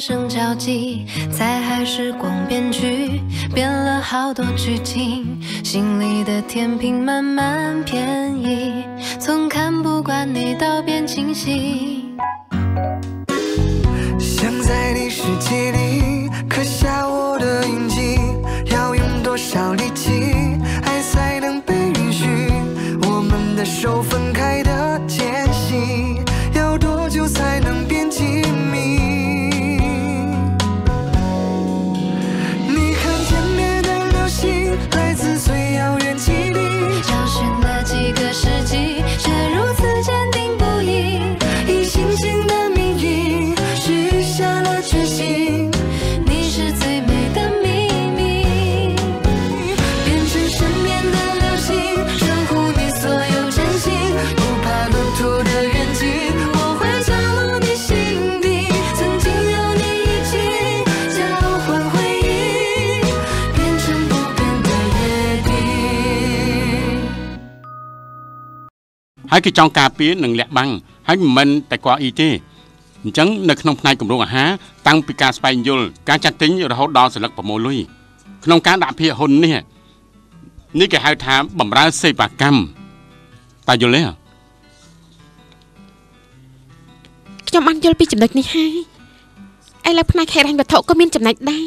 小心和你产生交集，在海时光编剧，编了好多剧情，心里的天平慢慢偏移，从看不惯你到变清晰。想在你世界里 ហើយគេចង់ការពារនិងលាក់បាំងហើយមិនមែនតែគាត់អីទេអញ្ចឹងនៅក្នុងផ្នែកគម្រោងអាហារតាំងពីការស្វែងយល់ការចាត់ទិញរហូតដល់សន្លឹកប្រមូលលុយក្នុងការដាក់ភាគហ៊ុននេះនេះគេហៅថាបំរើសេវាកម្មតើយល់ទេខ្ញុំបានយល់ពីចំណុចនេះហើយឥឡូវផ្នែកហេរញ្ញវត្ថុក៏មានចំណែកដែរ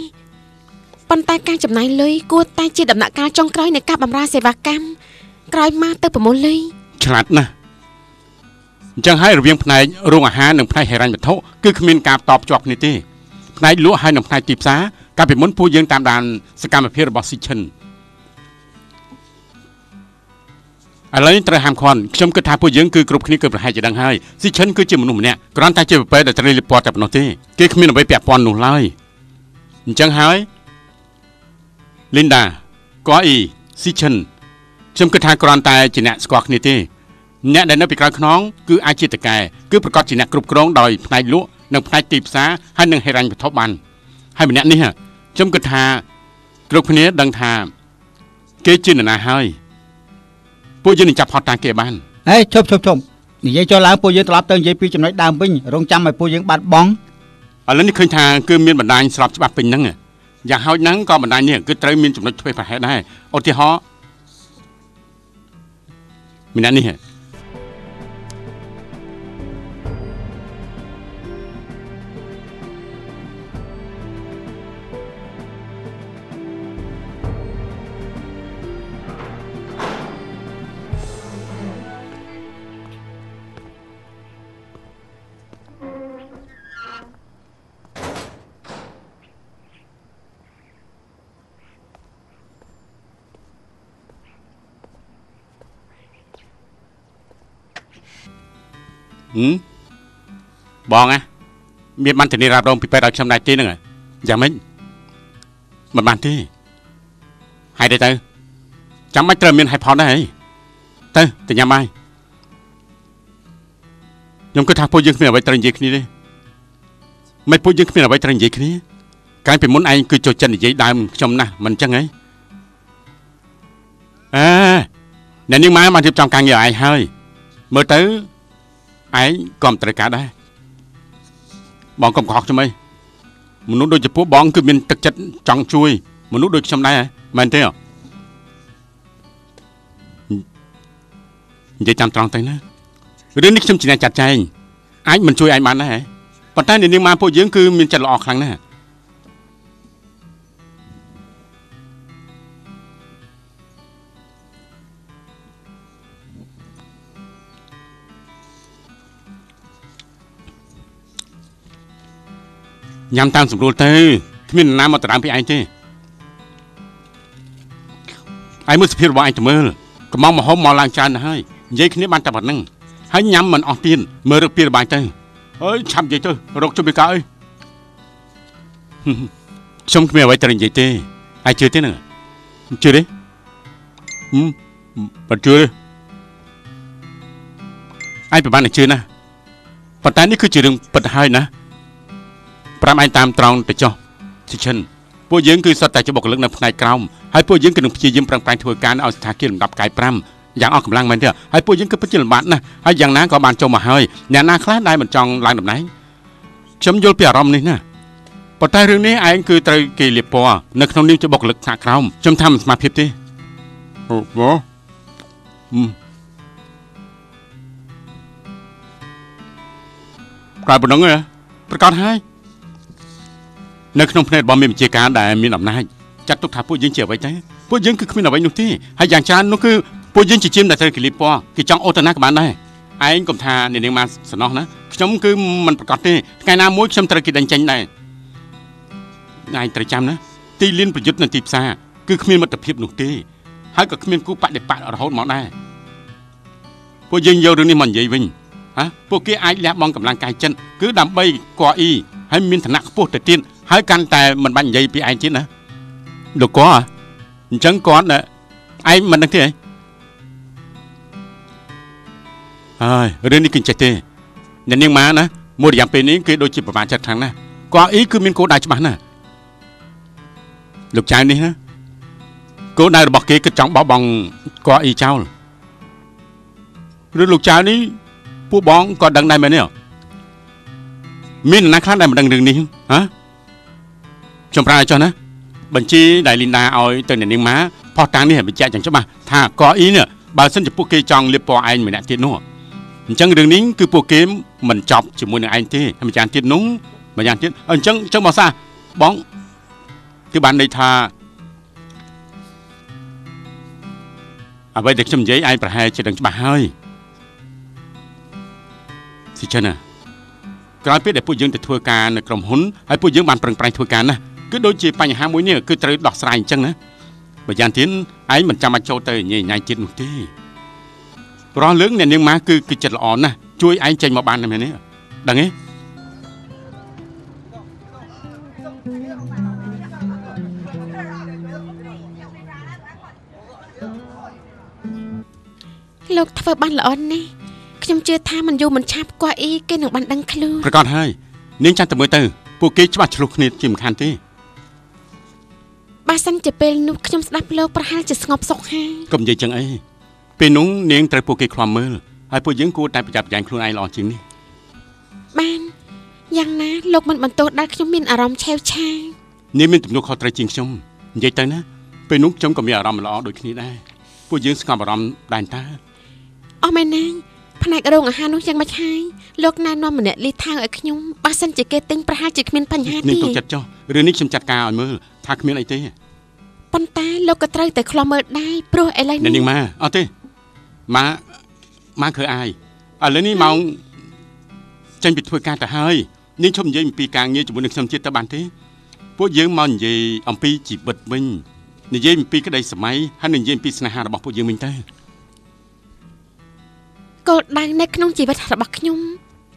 ប៉ុន្តែការចំណាយលុយគួរតែជាដំណាក់កាលចុងក្រោយនៃការបម្រើសេវាកម្មក្រោយមកទៅប្រមូលលុយ ឆ្លាតណាស់អញ្ចឹងហើយរវាងផ្នែករោងអាហារនិងផ្នែកហិរញ្ញវត្ថុគឺគ្មានការតបជាប់គ្នាទេផ្នែកលក់ហើយនិងផ្នែកទីផ្សារកាលពីមុនពួកយើងតាមដានសកម្មភាពរបស់ Sitchin ឥឡូវនេះត្រូវហាមឃាត់ខ្ញុំគិតថាពួកយើងគឺគ្រប់គ្នាគឺប្រហែលជាដឹងហើយ Sitchin គឺជាមនុស្សម្នាក់គ្រាន់តែជាប្រពៃដែលត្រូវលិពាត់តែប៉ុណ្ណោះទេគេគ្មានអ្វីពាក់ព័ន្ធនោះឡើយអញ្ចឹងហើយ Linda កអ៊ី Sitchin ខ្ញុំគិតថាគ្រាន់តែជាអ្នកស្គាល់គ្នាទេ អ្នកដែលនៅពីក្រោយខ្នងគឺអាចជាតកែគឺប្រកាសជាអ្នកគ្រប់គ្រងដោយផ្នែកលក់និងផ្នែកទីផ្សារហើយនិងហិរញ្ញវត្ថុបានហើយម្នាក់នេះខ្ញុំគិតថាគ្រប់គ្នាដឹងថា គេជានរណាហើយពួកយើងនឹងចាប់ផុតតាំងគេបានហេឈប់ឈប់ឈប់និយាយចុះឡើងពួកយើងត្រឡប់ទៅនិយាយពីចំណុចដើមវិញរងចាំឲ្យពួកយើងបាត់បង់ឥឡូវនេះឃើញថាគឺមានបណ្ដាញស្របច្បាប់ពេញហ្នឹងយ៉ាងហោចហ្នឹងក៏បណ្ដាញនេះគឺត្រូវមានចំណុចធ្វេសប្រហែលដែរឧទាហរណ៍ម្នាក់នេះ បងណាមានបានធានារ៉ាប់រងពីពេទ្យឲ្យខ្ញុំដែរទេហ្នឹងហ៎យ៉ាងម៉េចមិនបានទេហើយទៅទៅចាំបាច់ត្រូវមានហេតុផលដែរហីទៅទៅញ៉ាំបាយខ្ញុំគិតថាពួកយើងគ្មានអ្វីត្រូវនិយាយគ្នាទេមិនពួកយើងគ្មានអ្វីត្រូវនិយាយគ្នាកាលពីមុនឯងគឺចូលចិត្តនិយាយដើមខ្ញុំណាស់មិនអញ្ចឹងហីអេអ្នកនាងម៉ែបានរៀបចំការងារឲ្យឯងហើយមើលទៅឯងក៏មិនត្រូវការដែរ បងកុំកុហកខ្ញុំអីមនុស្សដូចជាពួកបងគឺមានទឹកចិត្តចង់ជួយ មនុស្សដូចខ្ញុំដែរហ៎មែនទេហ៎និយាយតាមត្រង់ទៅណារឿងនេះខ្ញុំជាអ្នកចាត់ចែងអាចមិនជួយឯងបានដែរហ៎ប៉ុន្តែនាងមកពួកយើងគឺមានចិត្តល្អខ្លាំងណាស់ ញ៉ាំតាមស្រួលទៅគ្មាននរណាមកដណ្ដើមពីឯងទេឯងមើលសភាពរបស់ឯងទៅមើលកំងមហុំមកឡើងច្រើនណាស់ហើយនិយាយគ្នាបានតែប៉ុណ្្នឹងហើយញ៉ាំមិនអស់ទៀតមើលរឹកពីរបាយទៅអើយឆាប់និយាយទៅរកជុំពីកៅអើយខ្ញុំគ្មានអ្វីត្រូវនិយាយទេឯងជឿទេហ្នឹងជឿទេហឹមបាត់ជឿទេឯងប្រហែលនឹងជឿណាស់ប៉ុន្តែនេះគឺជារឿងពិតហើយណា ប្រាប់ឯងតាមត្រង់ទៅចុះឈិឈិនពួកយើងគឺសុទ្ធតែជាបុគ្គលិកនៅផ្នែកក្រោមហើយពួកយើងគឺនឹងព្យាយាមប្រឹងប្រែងធ្វើការឲ្យស្ថានភាពលំដាប់កាយ5យ៉ាងអស់កម្លាំងមែនទេហើយពួកយើងគឺពិតជាលំបាកណាស់ហើយយ៉ាងណាក៏បានចុះមកហើយអ្នកណាខ្លះដែលមិនចង់ឡើងតំណែងខ្ញុំយល់ពីអារម្មណ៍នេះណាប៉ុន្តែរឿងនេះឯងគឺត្រូវគេលៀបពណ៌នៅក្នុងនាមជាបុគ្គលិកថ្នាក់ក្រោមខ្ញុំថាមិនស្មារតីទេអូបងអឺកាលប៉ុណ្ណឹងហ៎ប្រកាសហើយ នៅក្នុងផ្នែករបស់មានវិជាការដែលមានអំណាចចាត់ទុកថាពួកយើងជាអ្វីទៅពួកយើងគឺគ្មានអ្វីនោះទេហើយយ៉ាងច្រើននោះគឺពួកយើងជាជាមដែលត្រូវគេលៀបពណ៌គេចង់អូតណាក៏បានដែរឯងកុំថានាងមកសំណោះណាខ្ញុំគឺមិនប្រកាសទេថ្ងៃណាមួយខ្ញុំត្រូវគេដេញចេញដែរឯងត្រូវចាំណាទីលានប្រយុទ្ធនៅទីផ្សារគឺគ្មានមិត្តភាពនោះទេហើយក៏គ្មានគូបដិបត្តិរហូតមកដែរពួកយើងយករឿងនេះមកនិយាយវិញហ៎ពួកគេអាចលះបង់កម្លាំងកាយចិត្តគឺដើម្បីកអ៊ីហើយមានឋានៈខ្ពស់ទៅទៀត ហើយកាន់តែមិនបាច់និយាយពីឯងទៀតណាលោកកអញ្ចឹងគាត់ឯងមិនដឹងទេហ៎ហើយរឿងនេះគឺចេះទេអ្នកនាងម៉ាណាមួយរយៈពេលនេះគឺដូចជាប្រមាណចិត្តខាងណាកអ៊ីគឺមានគោលដៅច្បាស់ណាស់លោកចៅនេះណាគោលដៅរបស់គេគឺចង់បោះបង់កអ៊ីចោលឬលោកចៅនេះពួកបងក៏ដឹងដែរមែនទេមាននរណាខ្លះដែលមិនដឹងរឿងនេះហ៎ ខ្ញុំប្រើឲ្យចុះណាបញ្ជីដែលលីនដាឲ្យទៅអ្នកនាងម៉ាផុសតាំងនេះបញ្ជាក់យ៉ាងច្បាស់ថាកអ៊ីនេះបើសិនជាពួកគេចង់លៀបពណ៌ឯងម្នាក់ទៀតនោះអញ្ចឹងរឿងនេះគឺពួកគេមិនចប់ជាមួយនឹងឯងទេហើយម្យ៉ាងទៀតនោះម្យ៉ាងទៀតអញ្ចឹងអញ្ចឹងបងសាបងគឺបានន័យថាអ្វីដែលខ្ញុំនិយាយឯងប្រហែលជាដឹងច្បាស់ហើយស៊ីចិនណាក្រោយពេលដែលពួកយើងទៅធ្វើការនៅក្រុមហ៊ុនហើយពួកយើងបានប្រឹងប្រែងធ្វើការណា គឺដូចជាបញ្ហាមួយនេះគឺត្រូវដោះស្រាយអញ្ចឹងណាបើយ៉ាងទៀតឯងមិនចាំបាច់ចូលទៅញ៉ៃញ៉ៃចិត្តនោះទេព្រោះរឿងអ្នកនាងម៉ាគឺគឺចិត្តល្អណាស់ជួយឯងចេញមកបានតែមែនទេដឹងទេលោកធ្វើបានល្អណាស់ខ្ញុំជឿថាមិនយូរមិនឆាប់គាត់អ៊ីគេនឹងបានដឹងខ្លួនប្រកាសហើយនាងចាំតែមើលទៅ ពួកគេច្បាស់ឆ្លុះគ្នាជាមិនខានទេ បើសិនជាពេលនោះខ្ញុំស្ដាប់លោកប្រហែលជាស្ងប់សុខហើយកុំនិយាយចឹងអីពេលនោះនាងត្រូវពួកគេខ្លាំមើលហើយពួកយើងគួរតែប្រយ័ត្នប្រយែងខ្លួនឯងល្អជាងនេះបានយ៉ាងណាលោកមិនបន្ទោសដល់ខ្ញុំមានអារម្មណ៍ឆេវឆាវនាងមានទំនួលខុសត្រូវជាងខ្ញុំនិយាយទៅណាពេលនោះខ្ញុំក៏មានអារម្មណ៍ល្អដូចគ្នាដែរពួកយើងស្ងប់អារម្មណ៍ដែនតើអស់មែនណាងផ្នែករោងអាហារនោះយ៉ាងម៉េចហើយលោកណែនាំម្នាក់លីថៅឲ្យខ្ញុំបើសិនជាគេទិញប្រហែលជាគ្មានបញ្ហានាងទេទុកចិត្តចុះរឿងនេះខ្ញុំចាត់ការឲ្យមើលថាគ្មានអីទេ ប៉ុន្តែលោកក៏ត្រូវតែខ្លោះមើលដែរព្រោះឥឡូវអ្នកនានេះងម៉ាអត់ទេម៉ាម៉ាគឺអាយឥឡូវនេះម៉ោងចេញពីធ្វើការទៅហើយនាងឈប់និយាយអំពីការងារជាមួយនឹងខ្ញុំទៀតទៅបានទេពួកយើងមកនិយាយអំពីជីវិតវិញនិយាយអំពីក្តីសម័យហើយនិយាយអំពីស្នេហារបស់ពួកយើងវិញទៅគោលដៅនៅក្នុងជីវិតរបស់ខ្ញុំ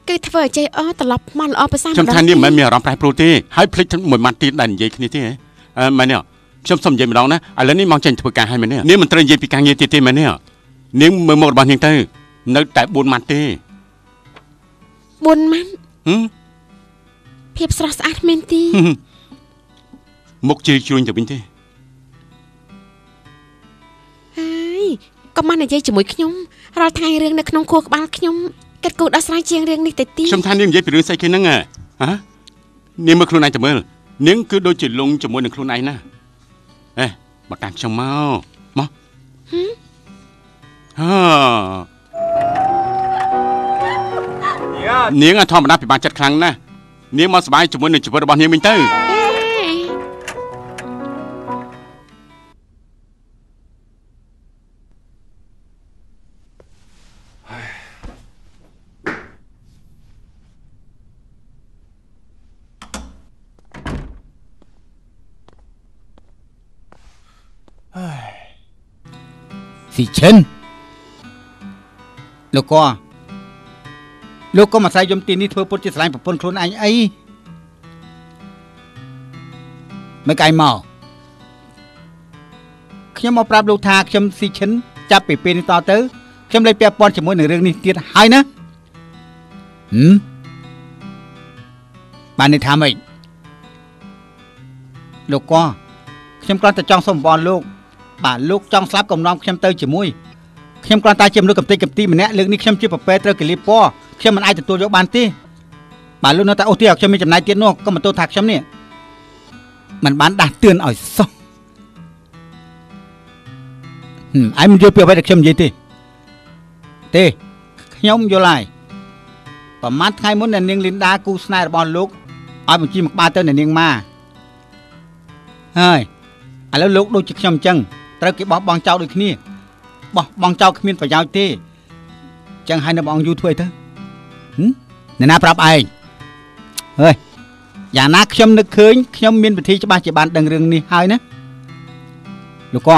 គឺធ្វើឲ្យ JR ត្រឡប់មកល្អប្រសើរខ្ញុំម្ដងថានាងមិនមែនមានអារម្មណ៍ប្រែប្រួលទេហើយភ្លេចទាំងមួយម៉ាត់ទៀតដែលនិយាយគ្នាទេហ៎អឺមែនទេ ខ្ញុំសុំនិយាយម្ដងណាឥឡូវនេះមកចេញធ្វើការហើយមែនទេនាងមិនត្រូវនិយាយពីការងារទៀតទេមែនទេនាងមើលមុខរបស់នាងទៅនៅតែ4ម៉ាត់ទេ4ម៉ាត់ហឹមភាពស្រស់ស្អាតមែនទីមុខជ្រីជ្រួញទៅវិញទេហើយកុំមកនិយាយជាមួយខ្ញុំរាល់ថ្ងៃរឿងនៅក្នុងខួរក្បាលខ្ញុំគិតគូរដោះស្រាយជាងរឿងនេះទៅទៀតខ្ញុំថានាងនិយាយពីរឿងស្អីគេហ្នឹងហ៎ហ៎នាងមើលខ្លួនឯងទៅមើលនាងគឺដូចជាលងជាមួយនឹងខ្លួនឯងណា អេមកតាមខ្ញុំមកមកហឺនាងអាធម្មតាពិបាកចិត្តខ្លាំងណាស់នាងមកសប្បាយជាមួយនឹងជីវិតរបស់នាងវិញទៅ ស៊ីឈិនលោកកលោកក៏មកស្អីយំទីនេះធ្វើពុតជាស្រឡាញ់ប្រពន្ធខ្លួនឯងអីមិនកាយមកខ្ញុំមកប្រាប់លោកថាខ្ញុំស៊ីឈិនចាប់ពីពេលនេះតទៅខ្ញុំលែងពាក់ព័ន្ធជាមួយនឹងរឿងនេះទៀតហើយណាហឹមបាននេះថាម៉េចលោកកខ្ញុំគ្រាន់តែចង់សុំអំបនលោក បាទលោកចង់ស្លាប់កំណំខ្ញុំទៅជាមួយខ្ញុំគ្រាន់តែជាមនុស្សកំតិចកំទីម្នាក់លើកនេះខ្ញុំជាប្រពែត្រូវកលៀបពណ៌ខ្ញុំមិនអាចទទួលយកបានទេបើលោកនៅតែអូសទាឲ្យខ្ញុំមានចំណាយទៀតនោះក៏មិនទោសថាខ្ញុំនេះมันបានដាស់តឿនឲ្យសោះហឹមឯងមិនយល់ពីអ្វីដែលខ្ញុំនិយាយទេទេខ្ញុំយល់ហើយប្រហែលថ្ងៃមុនអ្នកនាងលីនដាគូស្នេហ៍របស់លោកឲ្យបញ្ជីមកក្បាលទៅអ្នកនាងម៉ាហើយឥឡូវលោកដូចជាខ្ញុំអញ្ចឹង ត្រូវគេបោះបង់ចោលដូចគ្នាបោះបង់ចោលគ្មានប្រយោជន៍ទេអញ្ចឹងហើយនៅបងអង្គយូរធ្វើអីទៅហឹមអ្នកណាប្រាប់ឯងហើយយ៉ាងណាខ្ញុំនឹកឃើញខ្ញុំមានវិធីច្បាស់ជាបានដឹងរឿងនេះហើយណាលោកក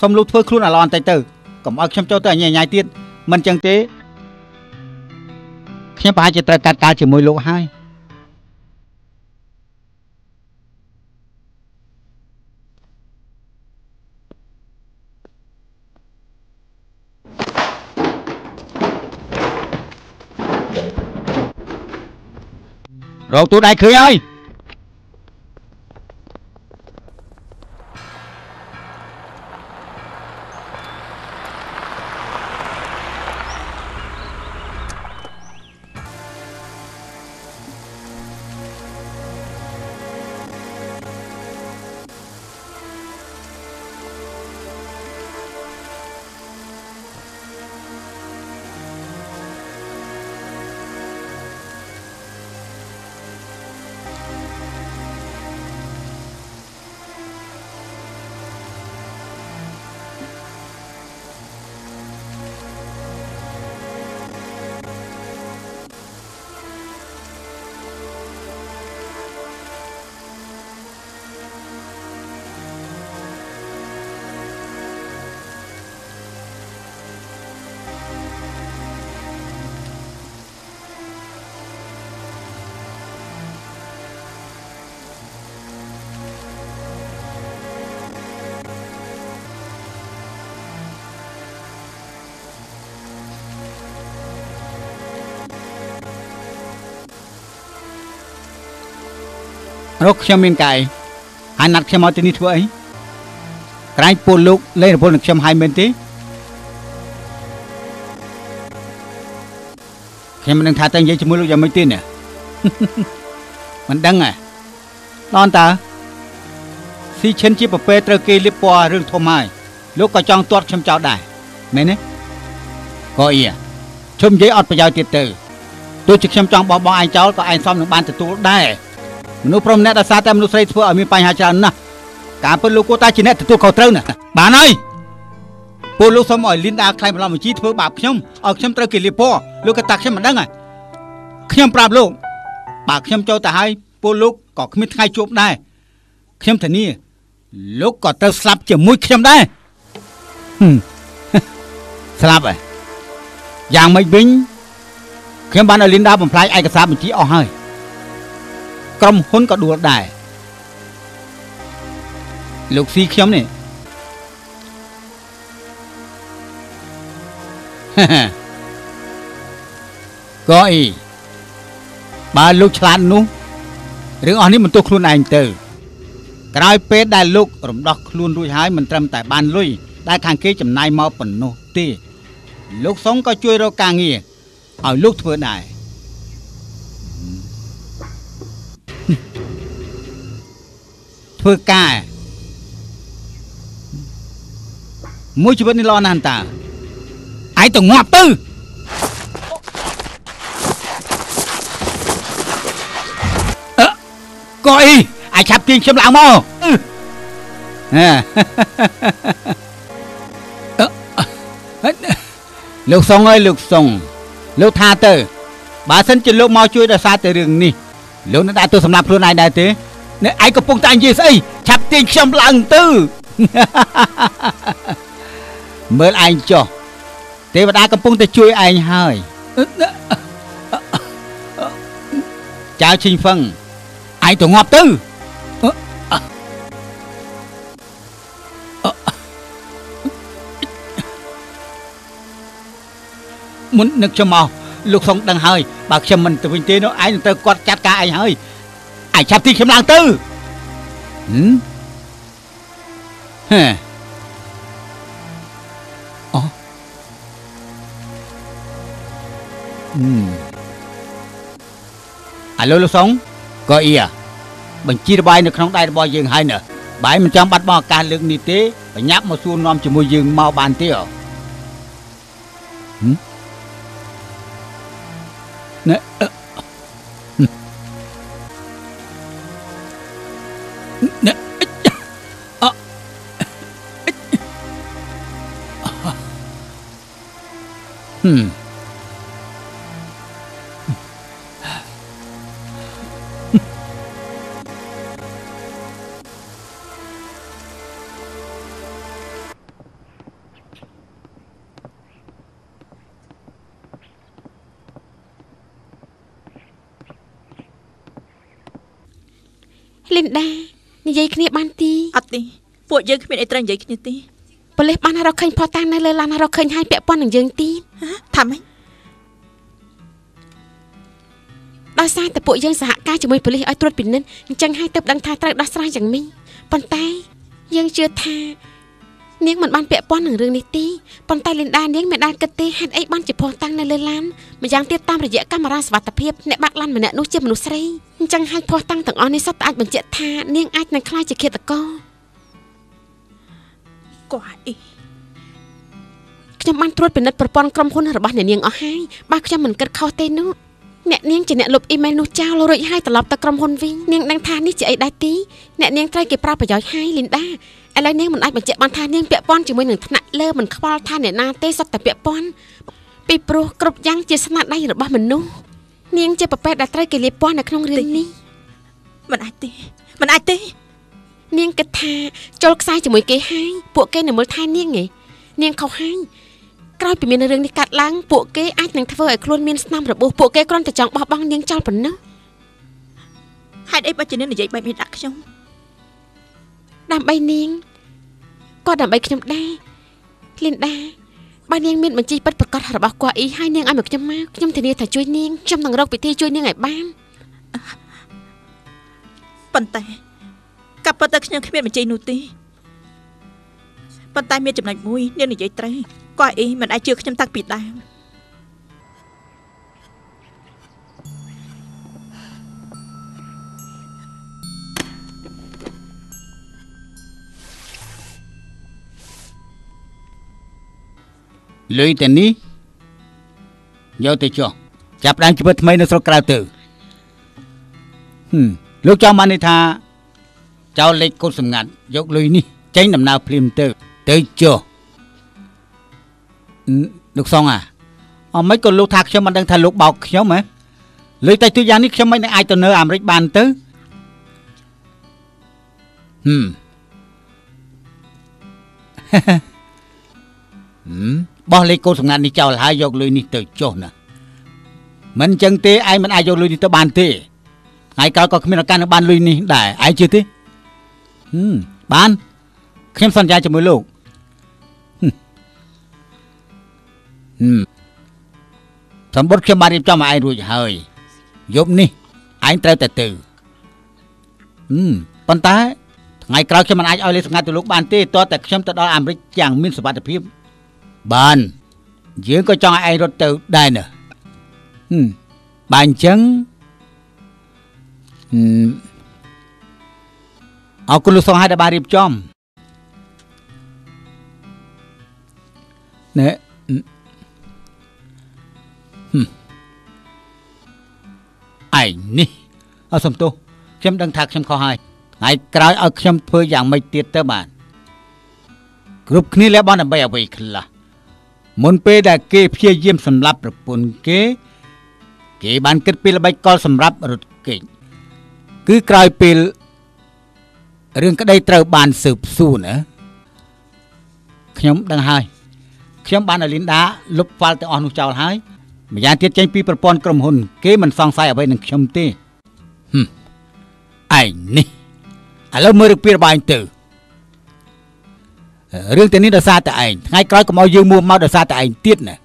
សុំលោកធ្វើខ្លួនអាឡនតិចទៅកុំឲ្យខ្ញុំចូលទៅអញ្ញាញ៉ាយទៀតមិនអញ្ចឹងទេខ្ញុំប្រហែលជាត្រូវកាត់កាលជាមួយលោកហើយ រកទូដៃឃើ រកខ្ញុំមានកាយហើយណាត់ខ្ញុំមកទីនេះធ្វើអីក្រែងពលលោកលេងរពលនឹងខ្ញុំហើយមែនទេខ្ញុំមិនដឹងថាតើនិយាយជាមួយលោកយ៉ាងម៉េចទេណាមិនដឹងហ៎ដល់តើស៊ីឈិនជាប្រពែត្រូវគេលៀបពណ៌រឿងធំហើយលោកក៏ចង់ទាត់ខ្ញុំចោលដែរមែនទេក៏អ៊ីខ្ញុំនិយាយអត់ប្រយោជន៍ទៀតទៅទោះជាខ្ញុំចង់បោះបង់ឯងចោលក៏ឯងសមនឹងបានទទួលដែរ មនុស្សប្រុសម្នាក់ដែលសារតែមនុស្សស្រីធ្វើឲ្យមានបញ្ហាច្រើនណាស់ការពិតលោកគួរតែជាអ្នកទទួលខុសត្រូវណាបានហើយពលលោកសុំឲ្យលីនដាខ្លែងបន្លំបញ្ជីធ្វើបាបខ្ញុំឲ្យខ្ញុំត្រូវគេលៀបពណ៌លោកក៏តាខ្ញុំមិនដឹងហ៎ខ្ញុំប្រាប់លោកបើខ្ញុំចូលទៅហើយពលលោកក៏គ្មានថ្ងៃជួបដែរខ្ញុំធានាលោកក៏ត្រូវស្លាប់ជាមួយខ្ញុំដែរហឹមស្លាប់ហ៎យ៉ាងម៉េចវិញខ្ញុំបានឲ្យលីនដាបំផ្លាញឯកសារបញ្ជីអស់ហើយ ក្រុមហ៊ុនក៏ដួលដែរលោកស៊ីខ្ញុំនេះក៏អីបើលោកឆ្លាតនោះរឿងអស់នេះមិនទោះខ្លួនឯងទៅ ក្រោយពេលដែលលោករំដោះខ្លួនរួចហើយមិនត្រឹមតែបានលុយដែលខាងគេចំណាយមកប៉ុណ្ណោះទេលោកសុងក៏ជួយរកការងារឲ្យលោកធ្វើដែរ ធ្វើការមួយជីវិតនេះល្អណាស់តើឯងទៅងាប់ទៅអឺក៏អីអាចឆាប់ទាញខ្ញុំឡើងមកអឺហ៎អឺលោកសុងអើយលោកសុងលោកថាទៅបើសិនជាលោកមកជួយដោយសារតែរឿងនេះលោកនឹងដាក់ទោសសម្រាប់ខ្លួនឯងដែរទេអ្នកឯងកំពុងតែនិយាយស្អីឆាប់ទាញខ្ញុំឡើងទៅមើលឯងចុះទេវតាកំពុងតែជួយឯងហើយចៅឈីងហ្វឹងឯងទៅងាប់ទៅមុននឹកខ្ញុំមកលោកសុងដឹងហើយបើខ្ញុំមិនទៅវិញទេនោះឯងនឹងទៅគាត់ចាត់ការឯងហើយ ឯងចាប់ទីខ្ញុំឡើងទៅហឹមហេអូហឹមឡូលោកសុងក៏អ៊ីអាបញ្ជីរបាយនៅក្នុងដៃរបស់យើងហើយណាបាយមិនចាំបាត់បង់ឱកាសលើកនេះទេបញ្ញាប់មកសួរនាំជាមួយយើងមកបានទេអ្ហ៎ហឹមណែអឺណែ លីនដានិយាយគ្នាបានទីអត់ទេពួកយើងគ្មានអីត្រូវនិយាយគ្នាទេប៉ូលីសបានរកឃើញផុសតាំងនៅលើឡានរកឃើញហើយពាក់ព័ន្ធនឹងយើងទីហ៎ថាម៉េចដោយសារតែពួកយើងសហការជាមួយប៉ូលីសឲ្យត្រួតពិនិត្យអញ្ចឹងហើយទើបដឹងថាត្រូវដោះស្រាយយ៉ាងនេះប៉ុន្តែយើងជឿថា នាងមិនបានពាក់ព័ន្ធនឹងរឿងនេះទេប៉ុន្តែលីនដានាងមិនដែលគិតទេហេតុអីបានជាផុសតាំងនៅលើឡានម្យ៉ាងទៀតតាមរយៈកាមេរ៉ាសវត្ថិភាពអ្នកបាក់ឡានម្នាក់នោះជាមនុស្សស្រីអញ្ចឹងហើយផុសតាំងទាំងអស់នេះសុទ្ធតែអាចបញ្ជាក់ថានាងអាចនឹងក្លាយជាឃាតករគាត់អីខ្ញុំបានត្រួតពិនិត្យប្រព័ន្ធក្រុមហ៊ុនរបស់អ្នកនាងអស់ហើយបើខ្ញុំមិនគិតខុសទេនោះអ្នកនាងជាអ្នកលុបអ៊ីមែលនោះចោលរួចហើយត្រឡប់ទៅក្រុមហ៊ុនវិញនាងដឹងថានេះជាអីដែរទីអ្នកនាងត្រូវគេប្រើប្រយោជន៍ហើយលីនដា ឥឡូវនាងមិនអាចបញ្ជាក់បានថានាងពាក់ព័ន្ធជាមួយនឹងថ្នាក់លើមិនខ្វល់ថាអ្នកណាទេសុទ្ធតែពាក់ព័ន្ធពីព្រោះគ្រប់យ៉ាងជាស្នាដៃរបស់មនុស្សនាងជាប្រពែតដែលត្រូវគេលាបពណ៌នៅក្នុងរឿងនេះមិនអាចទេមិនអាចទេនាងគិតថាចូលខ្សែជាមួយគេហើយពួកគេនឹងមើលថែនាងឯងនាងខុសហើយក្រោយពីមានរឿងនេះកាត់ឡើងពួកគេអាចនឹងធ្វើឲ្យខ្លួនមានស្នាមរបួសពួកគេគ្រាន់តែចង់បោះបង់នាងចោលប៉ុណ្ណោះហេតុអីបើជានាងនិយាយបែបនេះដាក់ខ្ញុំ ដើម្បីនាងក៏ដើម្បីខ្ញុំដែរលីនដាបើនាងមានបញ្ជីពិតប្រកបរបស់គាត់អ៊ីហើយនាងឲ្យមកខ្ញុំមកខ្ញុំធានាថាជួយនាងខ្ញុំនឹងរកវិធីជួយនាងឲ្យបានប៉ុន្តែកាប់ពិតទៅខ្ញុំគ្មានបញ្ជីនោះទេប៉ុន្តែមានចំណុចមួយនាងនិយាយត្រូវគាត់អីមិនអាចជឿខ្ញុំតាំងពីដើម លុយតែនេះយកទៅចុះចាប់ផ្ដើមជីវិតថ្មីនៅស្រុកក្រៅទៅហឹមលោកចង់បានន័យថាចៅលេខកូដសម្ងាត់យកលុយនេះចេញដំណើរភ្លាមទៅទៅចុះហឹមលោកសងអាអមិនក៏លោកថាខ្ញុំមិនដឹងថាលោកបោកខ្ញុំហ៎លុយតែទូយ៉ាងនេះខ្ញុំមិនអាចទៅនៅអាមេរិកបានទៅហឹមហឹម បោះលេខកូដសម្ងាត់នេះចោលហើយយកលុយនេះទៅចុះណាមិនអញ្ចឹងទេឯងមិនអាចយកលុយនេះទៅបានទេថ្ងៃក្រោយក៏គ្មានឱកាសនឹងបានលុយនេះដែរឯងជឿទេហឹមបានខ្ញុំសន្យាជាមួយលោកហឹមហឹមសម្បត្តិខ្ញុំបានរៀបចំឲ្យឯងរួចហើយយប់នេះឯងត្រូវតែទៅហឹមប៉ុន្តែថ្ងៃក្រោយខ្ញុំមិនអាចឲ្យលេខសម្ងាត់ទៅលោកបានទេតើតែខ្ញុំទៅដល់អាមេរិកយ៉ាងមានសុវត្ថិភាព បានយើងក៏ចង់ឲ្យឯងរត់ទៅដែរណាហឹមបើអញ្ចឹងហឹមអរគុណលោកសង្ហៃដែលបានរៀបចំណែហឹមហឹមឯងនេះអរសំទោសខ្ញុំដឹងថាខ្ញុំខុសហើយថ្ងៃក្រោយឲ្យខ្ញុំធ្វើយ៉ាងម៉េចទៀតទៅបានគ្រប់គ្នាលះបង់ដើម្បីអ្វីខ្លះ មុនពេលដែលគេព្យាយាមសម្លាប់ប្រពន្ធគេ គេបានគិតពីល្បិចកលសម្រាប់រត់គេចគឺក្រោយពេលរឿងក្តីត្រូវបានស៊ើបសួរណាខ្ញុំដឹងហើយខ្ញុំបានឲ្យលីនដាលុបហ្វាល់ទាំងអស់នោះចោលហើយម្យ៉ាងទៀតចេញពីប្រព័ន្ធក្រុមហ៊ុន គេមិនសង្ស័យអ្វីនឹងខ្ញុំទេហឹមឯងនេះឥឡូវមើលរឿងពីរបស់ឯងទៅ រឿងទាំងនេះដោយសារតែឯងថ្ងៃក្រោយកុំឲ្យយើងមួម៉ៅដោយសារតែឯងទៀតណា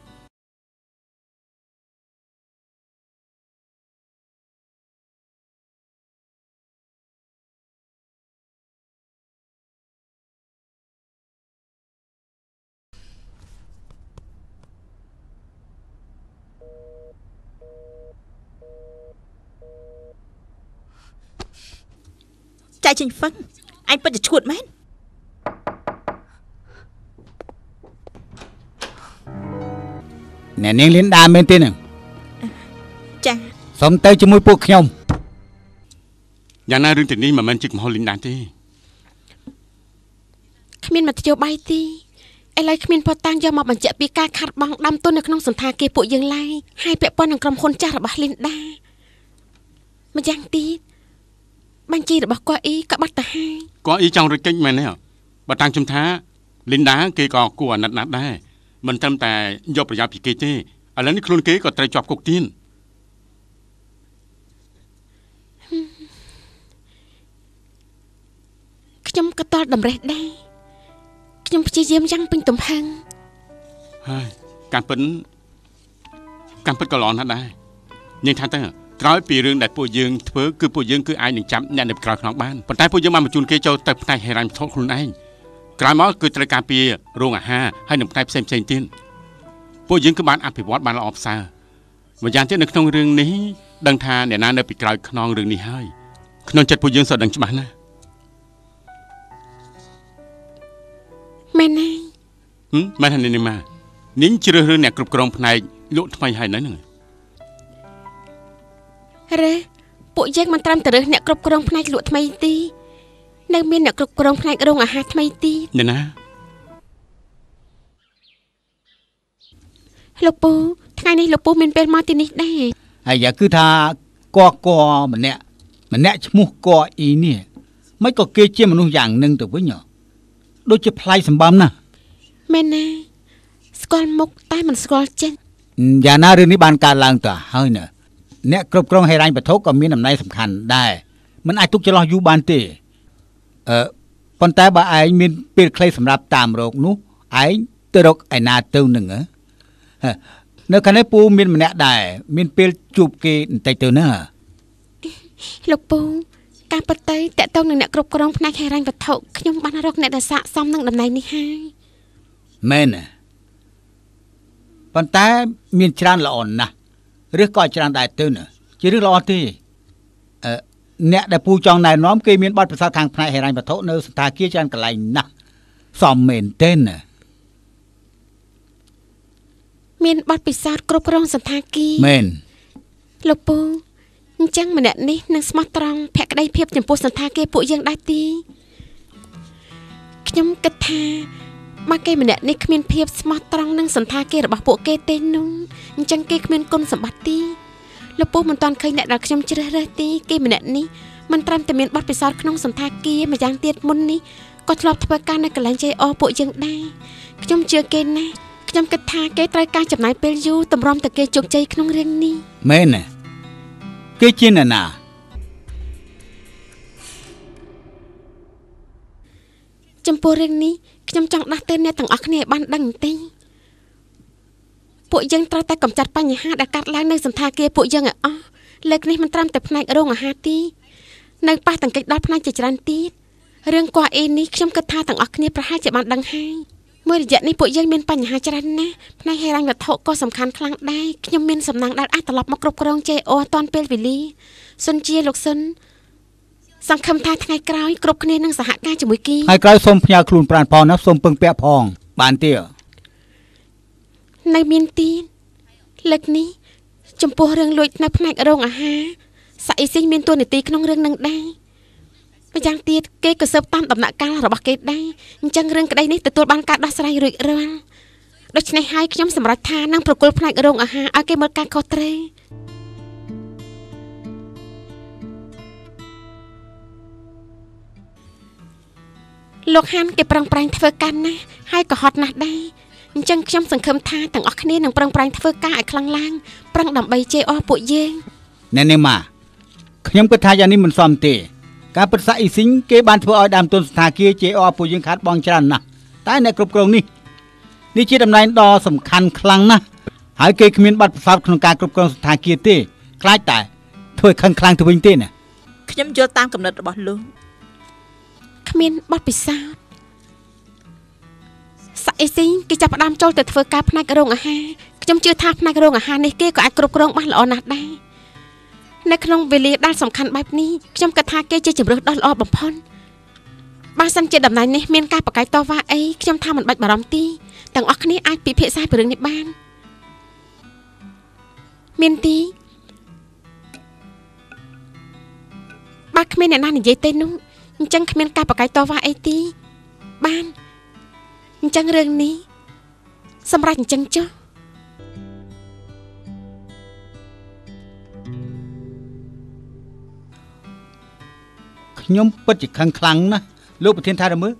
ចាយចេញវឹក អ្នកនាងលៀនដាមែនទេនឹងចាសុំទៅជាមួយពួកខ្ញុំយ៉ាងណារឿងទីនេះមិនមែនជាកំហុសលីនដាទេគ្មានមធ្យោបាយទេឥឡូវគ្មានផតតាំងយកមកបញ្ជាក់ពីការខាត់បងដាំទុននៅក្នុងសន្តាគារពួកយើងឡើយហើយពាក់ព័ន្ធនឹងក្រុមហ៊ុនចាស់របស់លីនដាម្យ៉ាងទៀតបញ្ជីរបស់គាត់អ៊ីក៏បាត់ទៅហើយគាត់អ៊ីចង់រត់គេចមែនទេបើតាំងជំថាលីនដាគេក៏គួរអាណិតណាស់ដែរ មិនត្រឹមតែយកប្រយោជន៍ពីគេទេឥឡូវនេះខ្លួនគេក៏ត្រូវជាប់គុកទៀតខ្ញុំក៏តល់តម្រេះដែរខ្ញុំព្យាយាមយ៉ាងពេញទំហឹងហើយការពិនការពិតក៏ល្អណាស់ដែរនិយាយថាទៅក្រោយពីរឿងដែលពួកយើងធ្វើគឺពួកយើងគឺអាចនឹងចាប់អ្នកនៅក្រៅខ្នងបានប៉ុន្តែពួកយើងបានបញ្ជូនគេចូលទៅផ្នែកហិរញ្ញវត្ថុខ្លួនឯង ក្រោយមកគឺត្រូវការពីរោងអាហារហើយនឹងផ្នែកផ្សេងផ្សេងៗទៀតពួកយើងគឺបានអភិវឌ្ឍបានល្អប្រសើរម្យ៉ាងទៀតនៅក្នុងរឿងនេះដឹងថាអ្នកណានៅពីក្រោយខ្នងរឿងនេះហើយក្នុងចិត្តពួកយើងសោះដឹងច្បាស់ណាស់មែនហើយហឹមមែនហើយនេះម៉ានាងជ្រើសរើសអ្នកគ្រប់គ្រងផ្នែកលក់ថ្មីហើយនៅហ្នឹងរ៉េពួកយើងមិនត្រឹមតែរើសអ្នកគ្រប់គ្រងផ្នែកលក់ថ្មីទេ នៅមានអ្នកគ្រប់គ្រងផ្នែករោងអាហារថ្មីទៀតអ្នកណាលោកពូថ្ងៃនេះលោកពូមានពេលមកទីនេះដែរហើយយ៉ាគឺថាកកកម្នាក់ម្នាក់ឈ្មោះកអ៊ីនេះមិនក៏គេជាមនុស្សយ៉ាងនឹងទៅវិញហ៎ដូចជាប្លែកសម្បំណាស់មែនណាស្គាល់មុខតែមិនស្គាល់ចិត្តយ៉ាងណារឿងនេះបានកើតឡើងទៅហើយណាអ្នកគ្រប់គ្រងហិរញ្ញវត្ថុក៏មានតំណែងសំខាន់ដែរมันអាចទុកចន្លោះយូរបានទេ អឺប៉ុន្តែបើឯងមានពេលខ្លីសម្រាប់តាមរោគនោះឯងទៅរកឯណាទៅនឹងហ៎ហ៎នៅខាងនេះពូមានម្នាក់ដែរមានពេលជួបគេបន្តិចទៅណាលោកពូការពិតទៅតកតងនឹងអ្នកគ្រប់គ្រងផ្នែកហិរញ្ញវត្ថុខ្ញុំបានរកអ្នកដែលស័ក្តិសមនឹងតំណែងនេះហើយមែនណាប៉ុន្តែមានច្រើនល្អណាស់ឬក៏ច្រើនដែរទៅណាជារឿងល្អទេអឺ អ្នកដែលពូចង់ណែនាំគេមានបទពិសោធន៍ខាងផ្នែកហិរញ្ញវត្ថុនៅសន្តាគារច្រើនកន្លែងណាស់សមមែនទេណាមានបទពិសោធន៍គ្រប់គ្រងសន្តាគារមែនលោកពូអញ្ចឹងម្នាក់នេះនឹងស្មោះត្រង់ភក្តីភាពចំពោះសន្តាគារពួកយើងដែរទីខ្ញុំគិតថាបើគេម្នាក់នេះគ្មានភាពស្មោះត្រង់នឹងសន្តាគាររបស់ពួកគេទេនោះអញ្ចឹងគេគ្មានគុណសម្បត្តិទី លោកពូមិនទាន់ឃើញអ្នកដែលខ្ញុំជ្រើសរើសទីគេម្នាក់នេះមិនត្រឹមតែមានបទពិសោធន៍ក្នុងសន្តាគារម្យ៉ាងទៀតមុននេះក៏ធ្លាប់ធ្វើការនៅកន្លែង JO ពួកយើងដែរខ្ញុំជឿគេណាស់ខ្ញុំគិតថាគេត្រូវការចំណាយពេលយូរតម្រាំតែគេជោគជ័យក្នុងរឿងនេះមែនណាគេជាអ្នកណាចំពោះរឿងនេះខ្ញុំចង់ដាស់តឿនអ្នកទាំងអស់គ្នាឲ្យបានដឹងបន្តិច ពួកយើងត្រូវតែកម្ចាត់បញ្ហាដែលកើតឡើងនៅសន្តាគារពួកយើងឲ្យអស់លើកនេះមិនត្រឹមតែផ្នែករោងអាហារទេនៅប៉ះតង្កិចដល់ផ្នែកជាច្រើនទៀតរឿងគួរអីនេះខ្ញុំគិតថាទាំងអស់គ្នាប្រហែលជាបានដឹងហើយមួយរយៈនេះពួកយើងមានបញ្ហាច្រើនណាស់ផ្នែកហិរញ្ញវត្ថុក៏សំខាន់ខ្លាំងដែរខ្ញុំមានសំណាងដែលអាចត្រឡប់មកគ្រប់គ្រង JO តាន់ពេលវេលាសុនជាលោកសុនសង្ឃឹមថាថ្ងៃក្រោយគ្រប់គ្នានឹងសហការជាមួយគីហើយក្រោយសូមផ្ញើខ្លួនប្រានផងណាសូមពឹងពាក់ផងបានទេ នៅមានទៀតលើកនេះចំពោះរឿងលួចនៅផ្នែករោងអាហារសាក់អ៊ីស៊ីងមានតួនាទីក្នុងរឿងនឹងដែរម្យ៉ាងទៀតគេក៏ស៊ើបតាមដំណាក់កាលរបស់គេដែរអញ្ចឹងរឿងក្តីនេះទទួលបានការដោះស្រាយរួចរាល់ដូច្នេះហើយខ្ញុំសម្រេចថានឹងប្រគល់ផ្នែករោងអាហារឲ្យគេមើលការខុសត្រូវលោកហានគេប្រឹងប្រែងធ្វើការណាស់ហើយក៏ហត់ណាស់ដែរ អញ្ចឹងខ្ញុំសង្ឃឹមថាទាំងអស់គ្នានឹងប្រឹងប្រែងធ្វើការឲ្យខ្លាំងឡើងប្រឹងដើម្បីជេរអស់ពួកយើងអ្នកនេះមកខ្ញុំគិតថាយ៉ាងនេះមិនសមទេ ការពិតសាក់អ៊ីស៊ីងគេបានធ្វើឲ្យដើមទុនសន្តាគារ JR ពួកយើងខាត់បងច្រើនណាស់តែអ្នកគ្រប់គ្រងនេះនេះជាតំណែងដ៏សំខាន់ខ្លាំងណាស់ហើយគេគ្មានបទពិសោធន៍ក្នុងការគ្រប់គ្រងសន្តាគារទេខ្លាចតែធ្វើឲ្យខឹងខ្លាំងទៅវិញទេណាខ្ញុំយល់តាមកំណត់របស់លោកគ្មានបទពិសោធន៍ សាក់អេស៊ីងគេចាប់ផ្ដើមចូលទៅធ្វើការផ្នែករោងអាហារខ្ញុំជឿថាផ្នែករោងអាហារនេះគេក៏អាចគ្រប់គ្រងបានល្អណាស់ដែរនៅក្នុងវេលាដែលសំខាន់បែបនេះខ្ញុំគិតថាគេជាជំរើសដ៏ល្អបំផុតបើសិនជាតំណែងនេះមានការបកកាយតវ៉ាអីខ្ញុំថាមិនបាច់បារម្ភទេទាំងអស់គ្នាអាចពិភាក្សាពីរឿងនេះបានមានទីបើគ្មានអ្នកណានិយាយទេនោះអញ្ចឹងគ្មានការបកកាយតវ៉ាអីទេបាន អញ្ចឹងរឿងនេះសម្រាប់អញ្ចឹងចុះខ្ញុំពិតជាខឹងខ្លាំងណាស់លោកប្រធានថាដល់មើល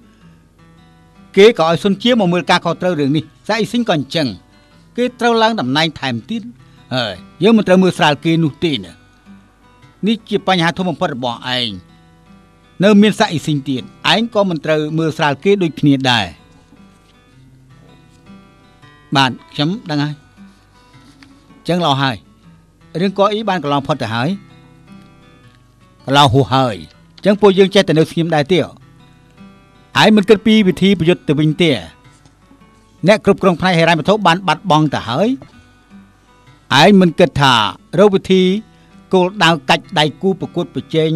គេក៏ឲ្យសុនជាមកមើលការខុសត្រូវរឿងនេះសាអ៊ីស៊ីងក៏អញ្ចឹងគេត្រូវឡើងតំណែងថែមទៀតហើយយើងមិនត្រូវមើលស្រាលគេនោះទេណានេះជាបញ្ហាធំបំផុតរបស់ឯងនៅមានសាអ៊ីស៊ីងទៀតឯងក៏មិនត្រូវមើលស្រាលគេដូចគ្នាដែរ បាទខ្ញុំដឹងហើយអញ្ចឹងឡោះហើយរឿងកអ៊ីបានកន្លងផុតទៅហើយកន្លងហួសហើយអញ្ចឹងពួកយើងចេះតែនៅស្ងៀមដែរទេឯងមិនគិតពីវិធីប្រយុទ្ធទៅវិញទេអ្នកគ្រប់គ្រងផ្នែកហិរញ្ញវត្ថុបានបាត់បង់ទៅហើយឯងមិនគិតថារកវិធីគោលដៅកាច់ដៃគូប្រកួតប្រជែង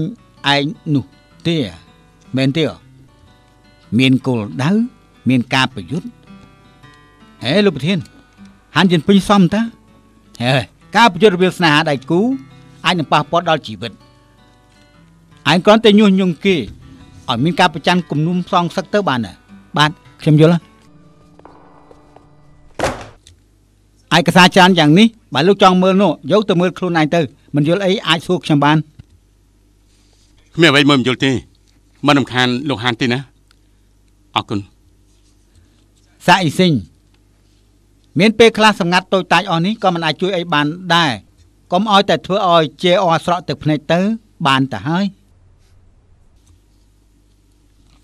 ឯងនោះទេមែនទេមានគោលដៅមានការប្រយុទ្ធ ហេលោកប្រធានហាន់ជិនពេញសំតាហេការប្រយុទ្ធរវាងស្នេហាដៃគូអាចនឹងប៉ះពាល់ដល់ជីវិតឯងគ្រាន់តែញុះញង់គេឲ្យមានការប្រច័នគំនុំសងសឹកទៅបានណាបាទខ្ញុំយល់ហើយឯកសារច្រើនយ៉ាងនេះបើលោកចង់មើលនោះយកទៅមើលខ្លួនឯងទៅមិនយល់អីអាចសួរខ្ញុំបានគ្មានអ្វីមើលមិនយល់ទេមិនរំខានលោកហានទេណាអរគុណសាក់អ៊ីស៊ីង មានពេលខ្លះសម្ងាត់តូចតាចអស់នេះក៏មិនអាចជួយអីបានដែរកុំឲ្យតែធ្វើឲ្យជេរអស្រក់ទឹកភ្នែកទៅ បានទៅហើយ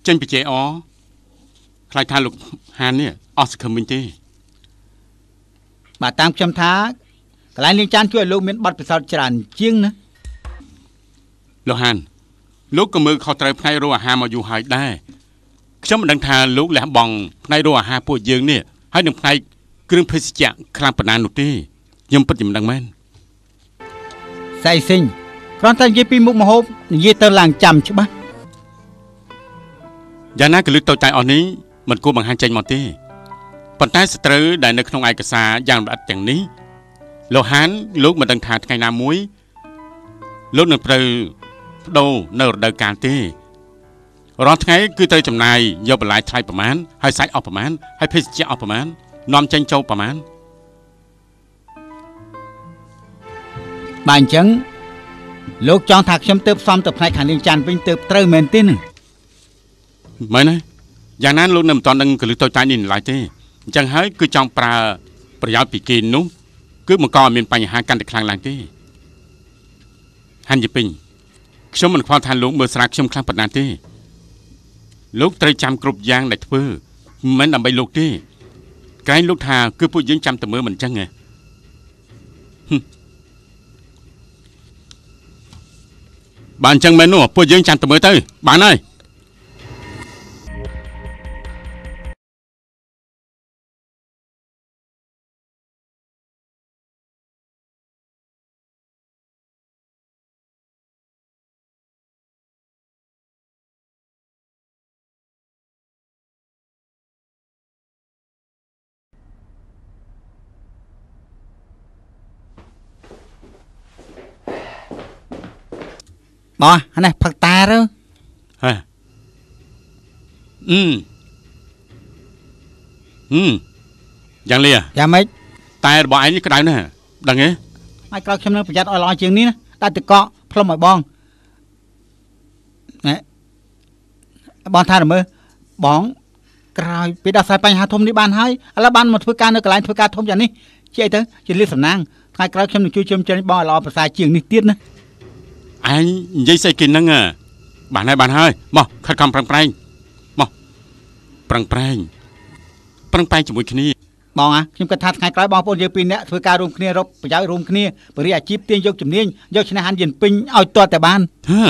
ចេញពី JR ខ្លាចថាលោកហាននេះអស់សង្ឃឹមវិញទេបាទតាមខ្ញុំថាកន្លែងលេងចានជួយឲ្យលោកមានបទពិសោធន៍ច្រើនជាងណាលោកហាន លោកក៏មើលខុសត្រូវផ្នែករកអាហារមកយូរហើយដែរខ្ញុំមិនដឹងថាលោកលះបង់ផ្នែករកអាហារពួកយើងនេះហើយនឹងផ្នែក គ្រឿងភេសជ្ជៈខ្លាំងប៉ុណ្ណានោះទេខ្ញុំពិតជាមិនដឹងមែនសាក់អ៊ីស៊ីងគ្រាន់តែនិយាយពីមុខមហូបនិយាយទៅឡើងចាំច្បាស់យ៉ាងណាក៏លើកតូចតាចអស់នេះមិនគួរបង្ហាញចេញមកទេប៉ុន្តែសត្រូវដែលនៅក្នុងឯកសារយ៉ាងល្អិតទាំងនេះលោកហានលោកមិនដឹងថាថ្ងៃណាមួយលោកនឹងត្រូវបដូរនៅរដូវកាលទេរាល់ថ្ងៃគឺត្រូវចំណាយយកបន្លាយថ្លៃប្រមាណហើយសាច់អស់ប្រមាណហើយភេសជ្ជៈអស់ប្រមាណ នាំចេញចូលប្រមាណបាទអញ្ចឹងលោកចង់ថាខ្ញុំទៅផ្សំទៅផ្នែកខាងលេងចានវិញទៅត្រូវមែនទេនឹងមែនទេយ៉ាងណាលោកនៅមិនទាន់ដឹងកលឹះតូចតាចនេះនៅឡើយទេអញ្ចឹងហើយគឺចង់ប្រើប្រយោជន៍ពីគេនោះគឺបង្កឲ្យមានបញ្ហាកាន់តែខ្លាំងឡើងទេហាន់យីពេញខ្ញុំមិនខ្វល់ថាលោកមើលស្រាខ្ញុំខ្លាំងប៉ុណ្ណាទេលោកត្រូវចាំគ្រប់យ៉ាងដែលធ្វើមិនមែនដើម្បីលោកទេ ក្រែងលោកថាគឺពួកយើងចាំតែមើលមិនអញ្ចឹងទេហឹមបានអញ្ចឹងមែននោះពួកយើងចាំតែមើលទៅបានហើយ បងអានេះផឹកតាទៅហ៎អឺអឺយ៉ាងលីយ៉ាងម៉េចតែរបស់ឯងនេះក្តៅណាស់ដឹងទេហើយក្រោយខ្ញុំនឹងប្រយ័ត្នឲ្យល្អជាងនេះណាដាក់ទឹកកកផ្លុំឲ្យបងណែបងថាទៅមើលបងក្រោយពេលដោះស្រាយបញ្ហាធំនេះបានហើយឥឡូវបានមកធ្វើការនៅកន្លែងធ្វើការធំយ៉ាងនេះជាអីទៅជាលាភសំណាងថ្ងៃក្រោយខ្ញុំនឹងជួយជុំជ្រែងបងឲ្យល្អប្រសើរជាងនេះទៀតណា ឯងនិយាយស្អីគេហ្នឹងហ៎បានហើយបានហើយមកខិតខំប្រឹងប្រែងមកប្រឹងប្រែងប្រឹងប្រែងជាមួយគ្នាបងអាខ្ញុំគិតថាថ្ងៃក្រោយបងប្អូនយើងពីរនាក់ធ្វើការរួមគ្នារកប្រយោជន៍រួមគ្នាបរិយាអាជីពទាញយកជំនាញយកឈ្នះហានយិនពេញឲ្យទាល់តែបានហឺ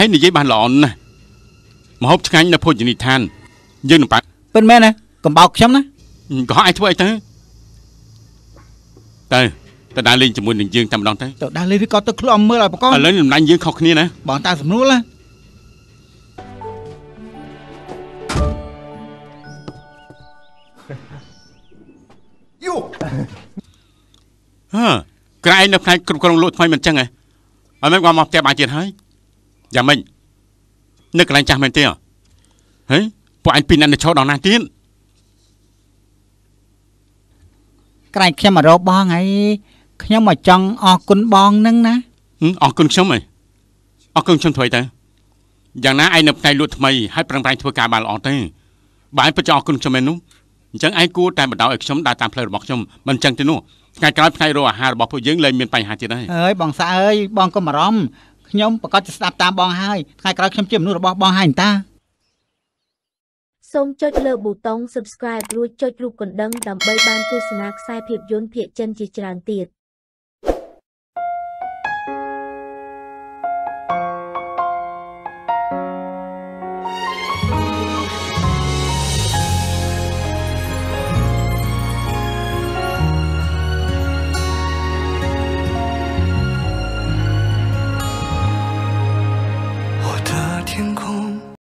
ឯងនិយាយបានល្អណាស់មហូបឆ្ងាញ់នៅភោជនីយដ្ឋានយើងនឹងប៉ាពិតមែនណាកំបោកខ្ញុំណាក៏ឯងធ្វើអីទៅទៅ ទៅដើរលេងជាមួយនឹងយើងតែម្ដងទៅទៅដើរលេងឬក៏ទៅឃ្លាំមើលឲ្យបកឥឡូវតំណែងយើងខុសគ្នាណាបងតាសំនួលណាហឺក្រែងនៅផ្នែកគ្រប់គ្រងលក់ថ្មីមិនចឹងហ៎អត់មិនគាត់មកផ្ទះបានទៀតហើយយ៉ាងម៉េចនៅកន្លែងចាស់មែនទេហ៎ហេពួកអញពីរនាក់នៅឈរដល់ណាទៀតក្រែងខ្ញុំមករកបងហើយ ខ្ញុំមកចង់អរគុណបងនឹងណាហឹមអរគុណខ្ញុំហ៎អរគុណខ្ញុំធ្វើអីទៅយ៉ាងណាឯងនៅផ្នែកលក់ថ្មីហើយប្រឹងប្រែងធ្វើការបានល្អទេបើឯងពិតជាអរគុណខ្ញុំមែននោះអញ្ចឹងឯងគួរតែបណ្ដោយឲ្យខ្ញុំដើរតាមផ្លូវរបស់ខ្ញុំមិនអញ្ចឹងទេនោះថ្ងៃក្រោយផ្នែករកអាហាររបស់ពួកយើងលែងមានបញ្ហាទៀតហើយអើយបងសាអើយបងកុំបារម្ភខ្ញុំប្រកាសจะស្ដាប់តាមបងហើយថ្ងៃក្រោយខ្ញុំជាមនុស្សរបស់បងហើយតាសូមចុចលើប៊ូតុង Subscribe រួចចុចរូបកណ្ដឹងដើម្បីបានទស្សនាខ្សែភាពយន្តភាគចិនជាច្រើនទៀត។